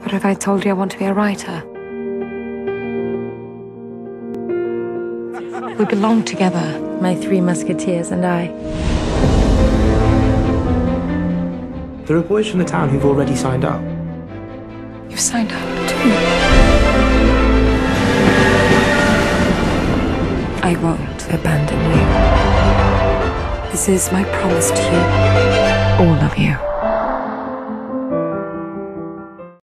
What if I told you I want to be a writer? We belong together, my three musketeers and I. There are boys from the town who've already signed up. You've signed up too. I won't abandon you. This is my promise to you. All of you.